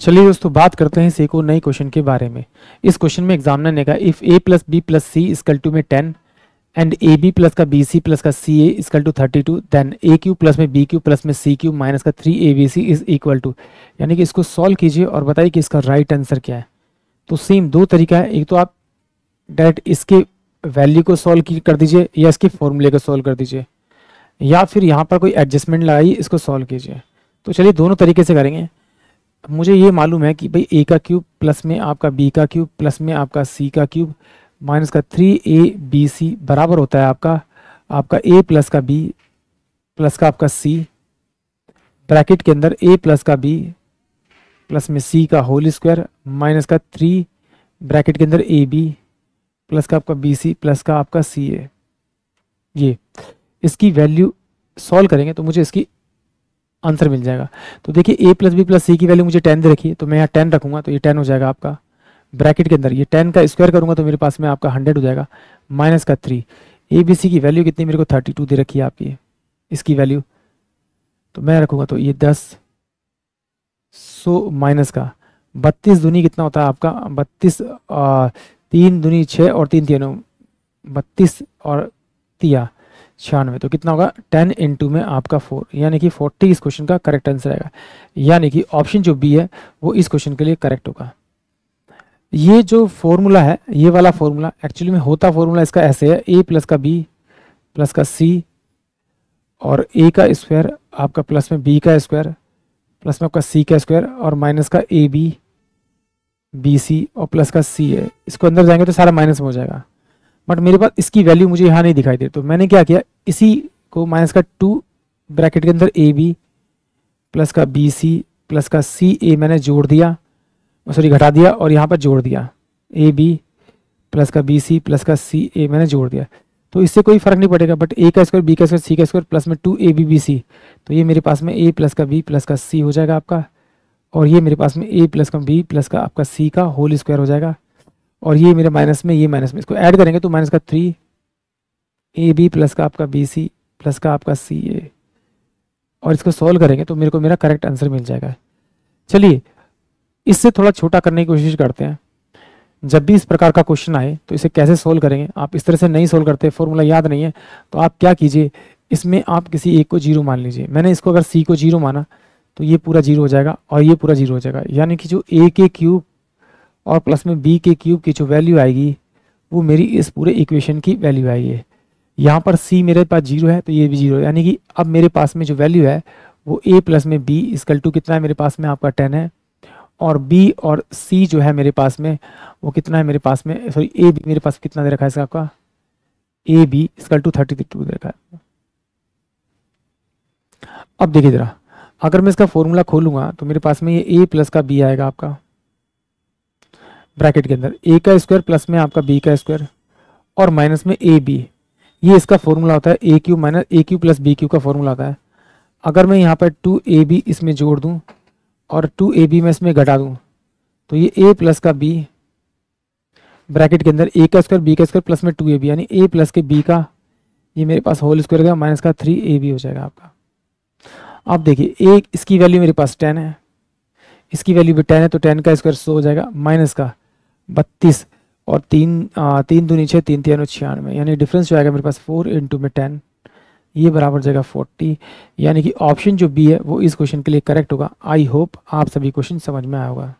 चलिए दोस्तों, बात करते हैं एक और नई क्वेश्चन के बारे में। इस क्वेश्चन में एग्जामिनर ने कहा if A plus B plus C equal to में ten and A B plus का बी सी प्लस का C A equal to thirty two then A cube plus में बी क्यू प्लस में C cube minus का three A B C is equal to यानी कि इसको solve कीजिए और बताइए कि इसका राइट आंसर क्या है। तो सेम दो तरीका है। एक तो आप डायरेक्ट इसके वैल्यू को सॉल्व कर दीजिए या इसके फॉर्मूले को सॉल्व कर दीजिए। या फिर यहाँ पर कोई एडजस्टमेंट लगाइए, इसको सॉल्व कीजिए। तो चलिए दोनों तरीके से करेंगे। मुझे ये मालूम है कि भाई ए का क्यूब प्लस में आपका बी का क्यूब प्लस में आपका सी का क्यूब माइनस का थ्री ए बी सी बराबर होता है आपका। आपका ए प्लस का बी प्लस का आपका सी ब्रैकेट के अंदर ए प्लस का बी प्लस में सी का होल स्क्वायर माइनस का थ्री ब्रैकेट के अंदर ए बी प्लस का आपका बी सी प्लस का आपका सी ए ये, इसकी वैल्यू सॉल्व करेंगे तो मुझे इसकी आंसर मिल जाएगा। तो देखिए A plus B plus C की वैल्यू मुझे टेन दे रखी है तो मैं यहाँ टेन रखूँगा तो ये टेन हो जाएगा आपका। ब्रैकेट के अंदर, ये टेन का स्क्वायर करूँगा तो मेरे पास में आपका हंड्रेड हो जाएगा माइनस का थ्री ए बी सी की वैल्यू कितनी, मेरे को थर्टी टू दे रखी है आपकी, इसकी वैल्यू तो मैं रखूँगा तो ये दस, सो माइनस का। बत्तीस दुनी कितना होता है आपका? बत्तीस तीन दुनी छः और तीन तीनों, बत्तीस और तिया। छियानवे। तो कितना होगा? टेन इंटू में आपका फोर यानी कि फोर्टी इस क्वेश्चन का करेक्ट आंसर आएगा। यानी कि ऑप्शन जो बी है, वो इस क्वेश्चन के लिए करेक्ट होगा। ये जो फॉर्मूला है, ये वाला फॉर्मूला एक्चुअली में होता फॉर्मूला इसका ऐसे है ए प्लस का बी प्लस का सी और ए का स्क्वायर आपका प्लस में बी का स्क्वायर प्लस में आपका सी का स्क्वायर और माइनस का ए बी बी सी और प्लस का सी है। इसको अंदर जाएँगे तो सारा माइनस में हो जाएगा। बट मेरे पास इसकी वैल्यू मुझे यहाँ नहीं दिखाई दे तो मैंने क्या किया? इसी को माइनस का टू ब्रैकेट के अंदर ए बी प्लस का बी सी प्लस का सी ए मैंने जोड़ दिया। सॉरी घटा दिया और यहाँ पर जोड़ दिया। ए बी प्लस का बी सी प्लस का सी ए मैंने जोड़ दिया। तो इससे कोई फ़र्क नहीं पड़ेगा। बट ए का स्क्वायर बी का स्क्वायर सी का स्क्वायर प्लस में two A B B C तो ये मेरे पास में ए प्लस का बी प्लस का सी हो जाएगा आपका। और ये मेरे पास में ए प्लस का बी प्लस का आपका सी का होल स्क्वायर हो जाएगा। और ये मेरे माइनस में, ये माइनस में। इसको ऐड करेंगे तो माइनस का थ्री ए बी प्लस का आपका बी सी प्लस का आपका सी ए और इसको सॉल्व करेंगे तो मेरे को मेरा करेक्ट आंसर मिल जाएगा। चलिए, इससे थोड़ा छोटा करने की कोशिश करते हैं। जब भी इस प्रकार का क्वेश्चन आए तो इसे कैसे सोल्व करेंगे? आप इस तरह से नहीं सोल्व करते फॉर्मूला याद नहीं है तो आप क्या कीजिए? इसमें आप किसी एक को ज़ीरो मान लीजिए। मैंने इसको अगर सी को ज़ीरो माना तो ये पूरा ज़ीरो हो जाएगा और ये पूरा ज़ीरो हो जाएगा। यानी कि जो ए के क्यूब और प्लस में बी के क्यूब की जो वैल्यू आएगी, वो मेरी इस पूरे इक्वेशन की वैल्यू आएगी यहाँ पर सी मेरे पास ज़ीरो है तो ये भी ज़ीरो यानी कि अब मेरे पास में जो वैल्यू है, वो ए प्लस में बी इसकल टू कितना है मेरे पास में? आपका टेन है। और बी और सी जो है मेरे पास में, वो कितना है मेरे पास में? सॉरी ए बी मेरे पास कितना दे रखा है इसका आपका? A B equal to thirty two दे रखा है। अब देखिए जरा, अगर मैं इसका फॉर्मूला खोलूँगा तो मेरे पास में ये ए प्लस का बी आएगा आपका। ब्रैकेट के अंदर ए का स्क्वायर प्लस में आपका बी का स्क्वायर और माइनस में ए बी ये इसका फॉर्मूला होता है A cube minus A cube plus B cube का फॉर्मूला होता है। अगर मैं यहाँ पर टू ए बी इसमें जोड़ दूँ और टू ए बी में इसमें घटा दूँ तो ये ए प्लस का बी ब्रैकेट के अंदर ए का स्क्वायर बी का स्क्वायर प्लस में टू ए बी यानी ए प्लस के बी का ये मेरे पास होल स्क्वायर का माइनस का थ्री ए बी हो जाएगा आपका। आप देखिए एक इसकी वैल्यू मेरे पास टेन है। इसकी वैल्यू भी टेन है तो टेन का स्क्वायर सो हो जाएगा माइनस का बत्तीस और तीन आ, तीन दो नीचे तीन तीन छियानवे। यानी डिफरेंस जो आएगा मेरे पास फोर इंटू में टेन ये बराबर जाएगा फोर्टी यानी कि ऑप्शन जो बी है वो इस क्वेश्चन के लिए करेक्ट होगा। आई होप आप सभी क्वेश्चन समझ में आया होगा।